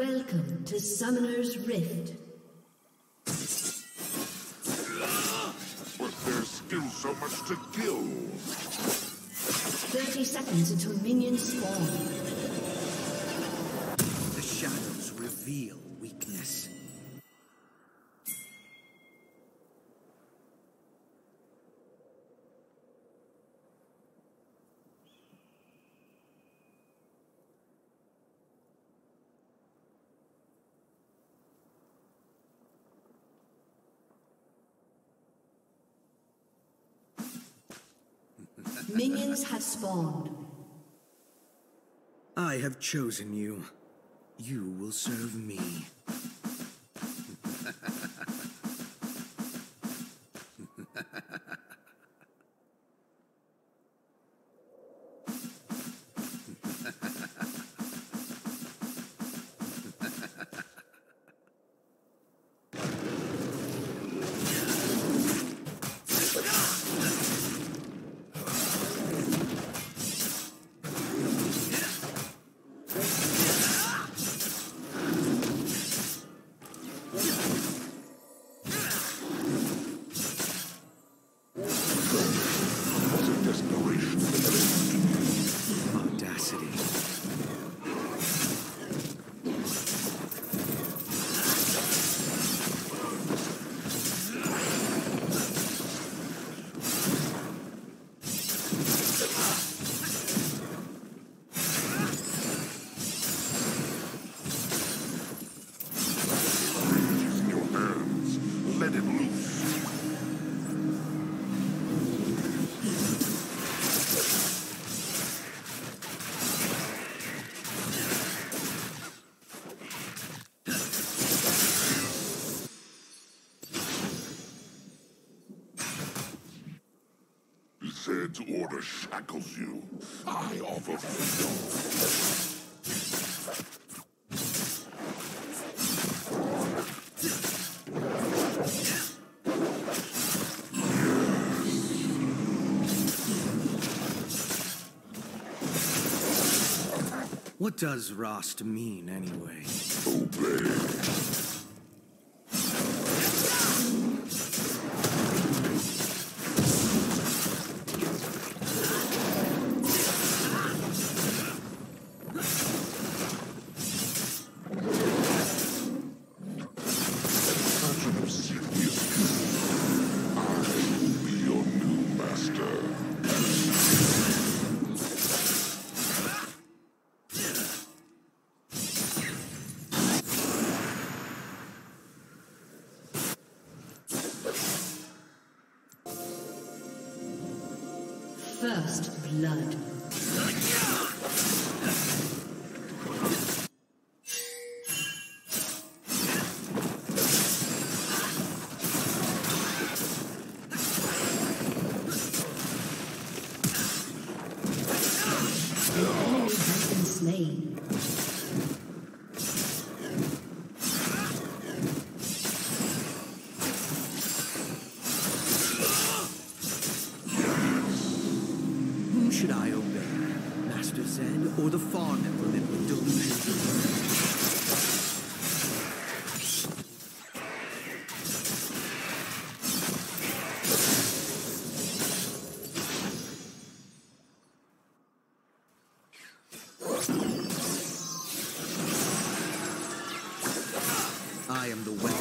Welcome to Summoner's Rift. But there's still so much to kill. 30 seconds until minions spawn. The shadows reveal weakness. Minions have spawned. I have chosen you. You will serve me. What does Rhaast mean, anyway? Obey. An am the weapon.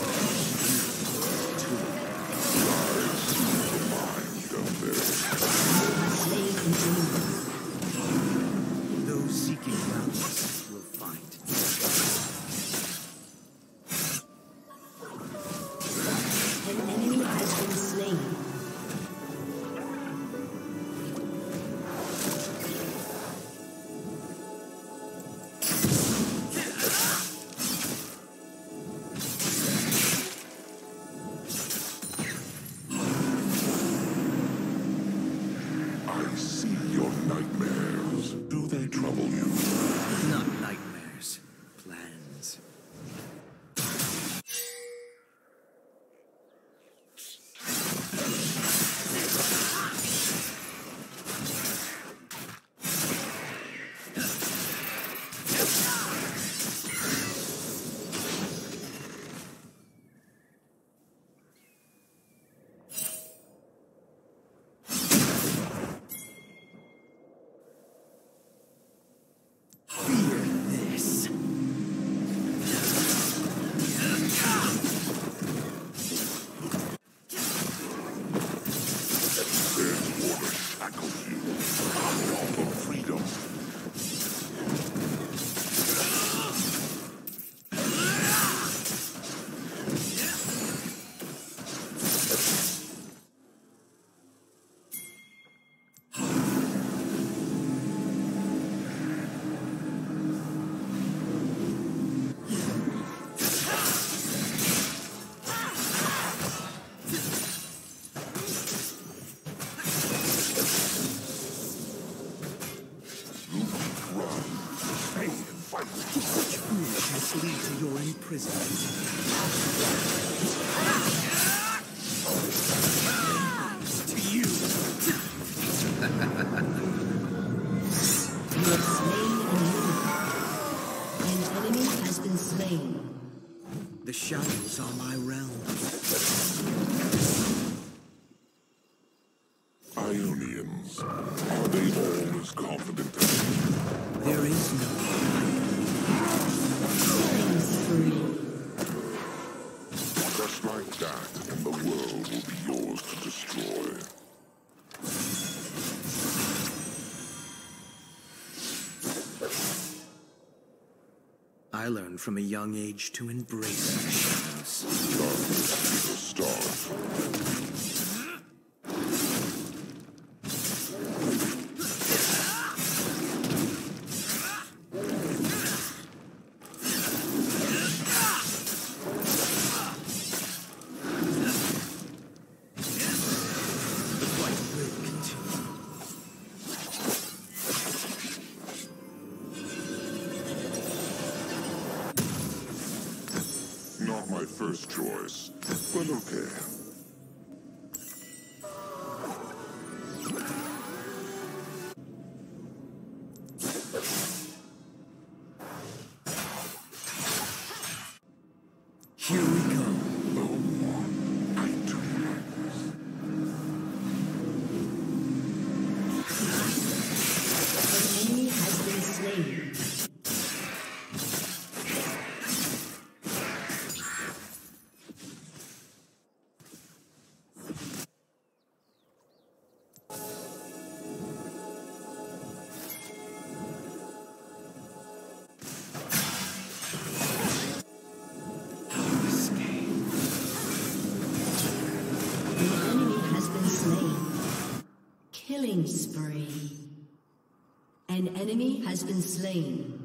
Is no spree. Just like that, and the world will be yours to destroy. I learned from a young age to embrace the shadows. Darkness is a start. My first choice, but okay. Killing spree. An enemy has been slain.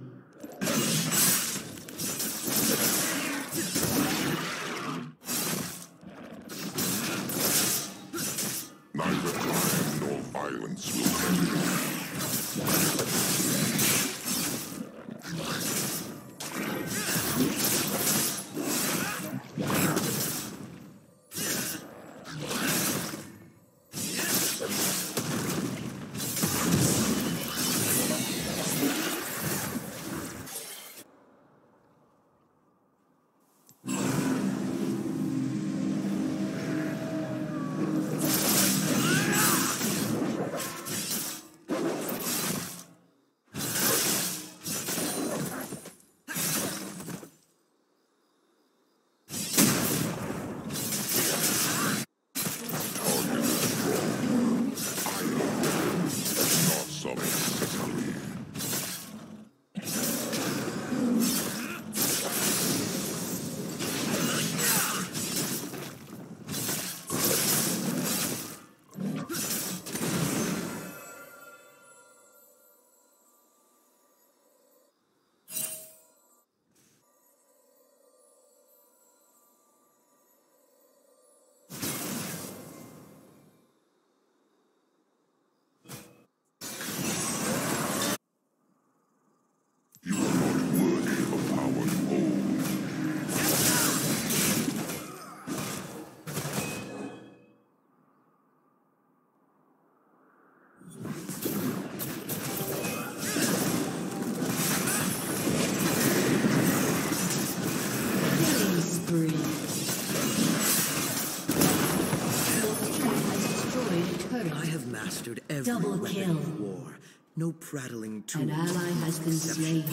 Every Double kill. war. No prattling tool. An ally has been slain.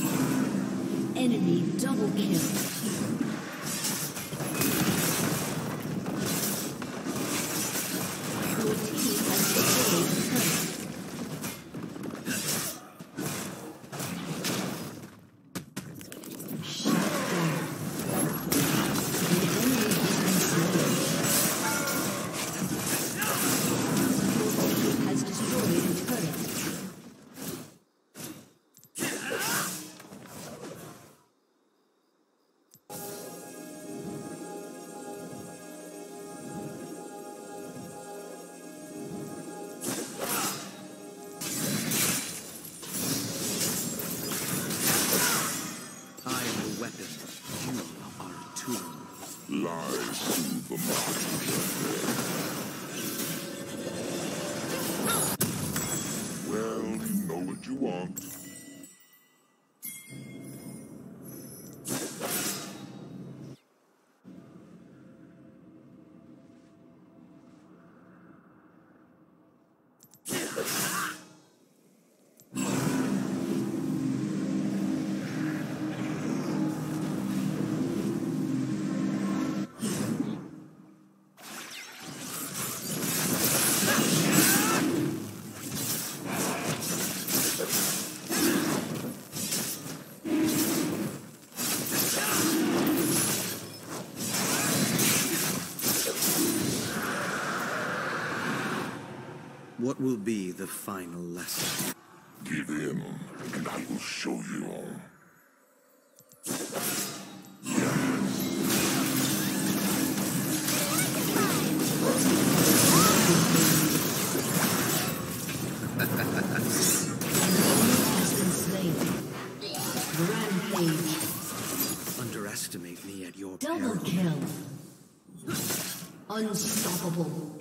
Enemy double kill. What will be the final lesson? Give in, and I will show you. has been slain. Rampage. Underestimate me at your Double peril. kill. Unstoppable.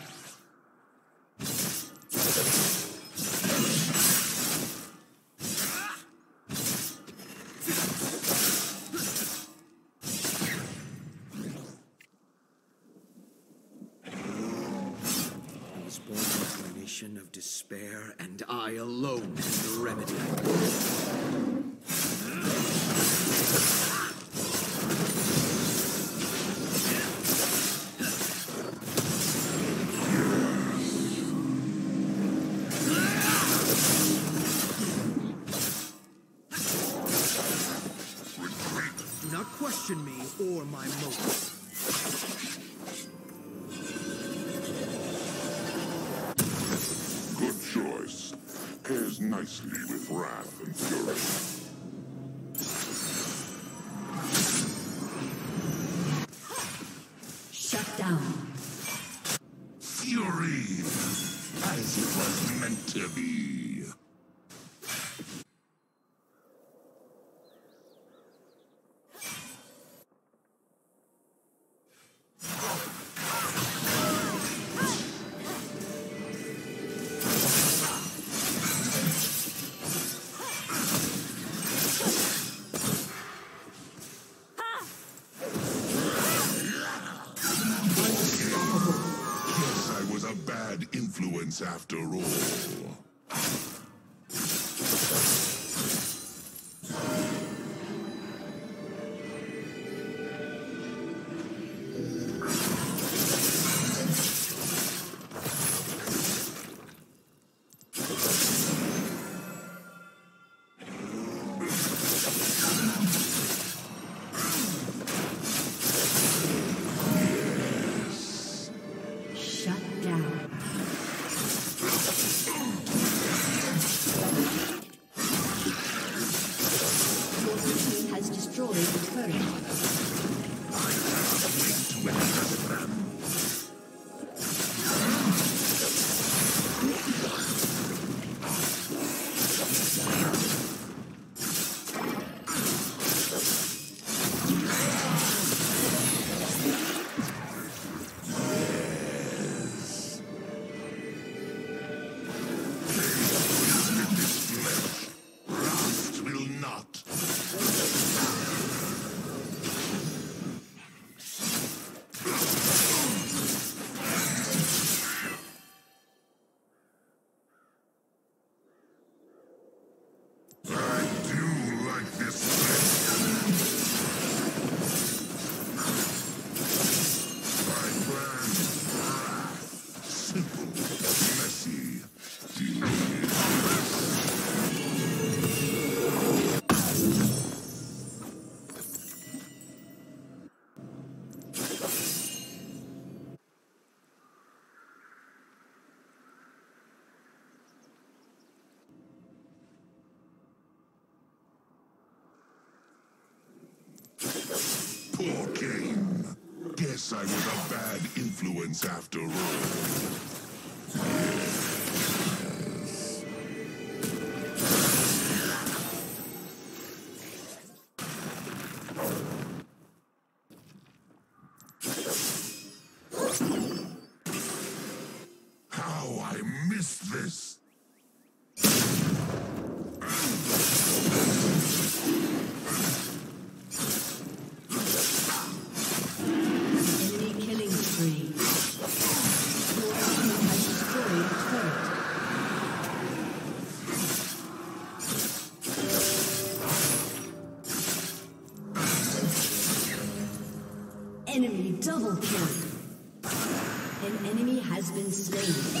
Nicely with wrath and fury. Influence after all. Poor. Guess I was a bad influence after all. Been slain.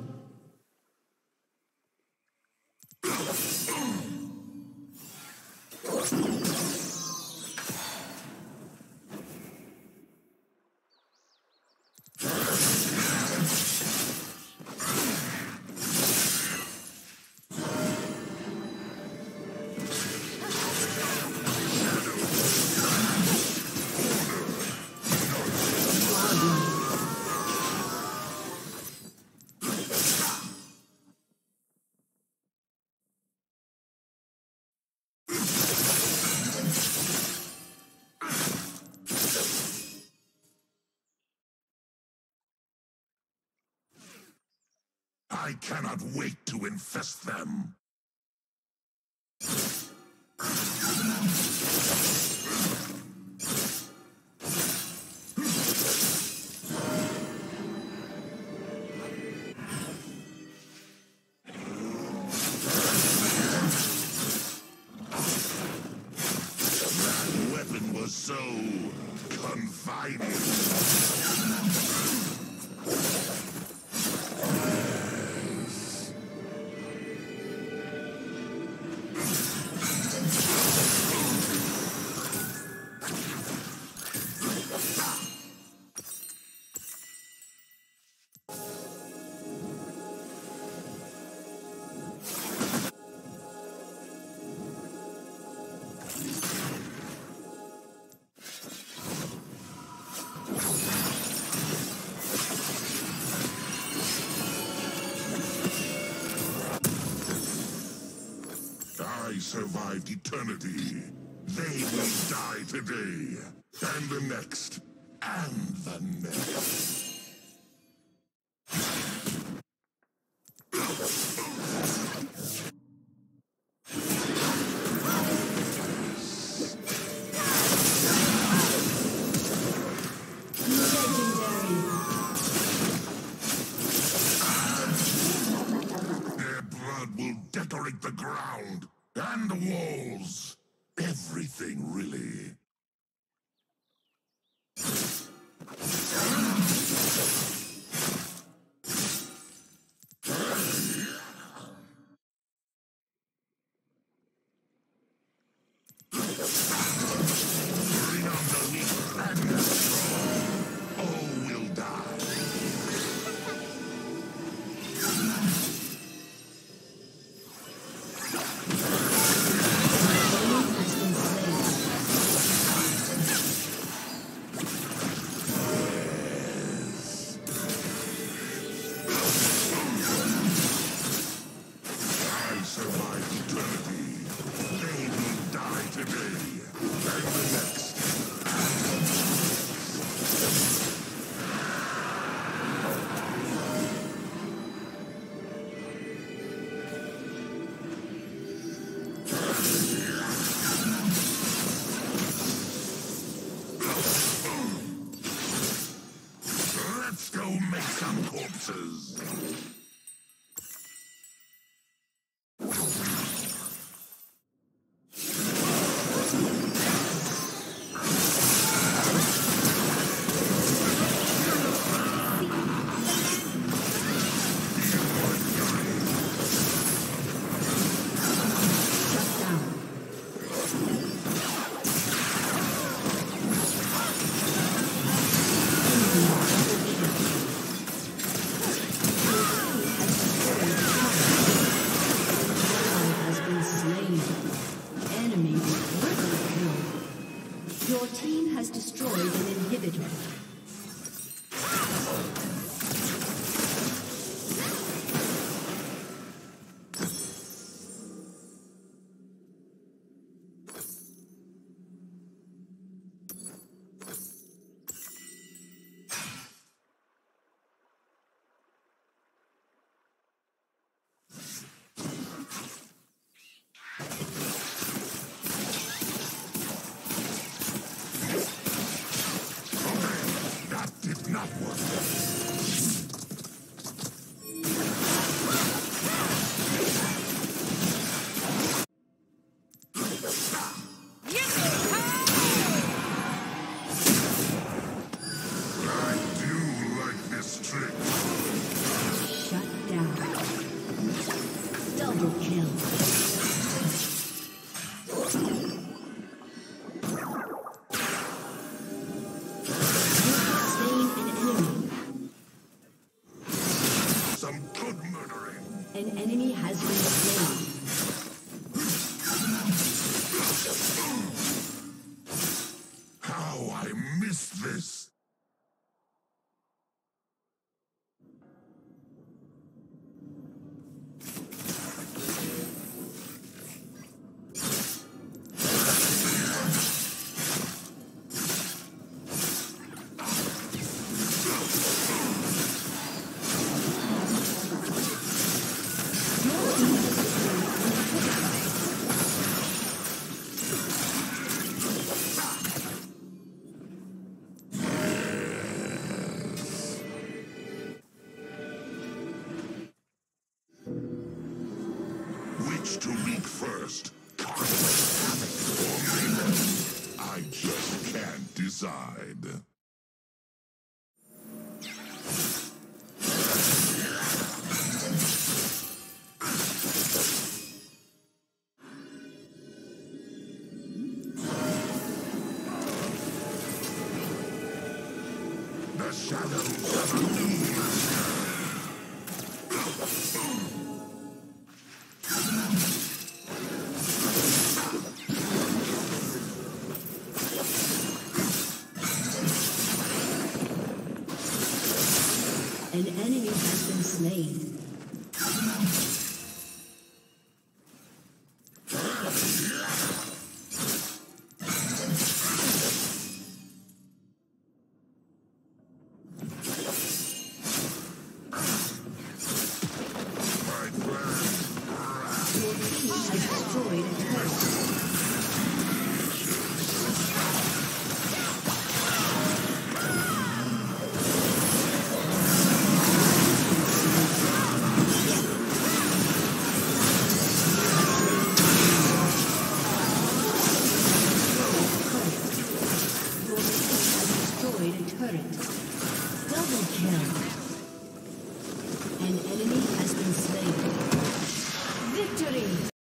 I cannot wait to infest them. That weapon was so confining. Survived eternity. They will die today, and the next, and the next. Dances. to leak first. I just can't decide.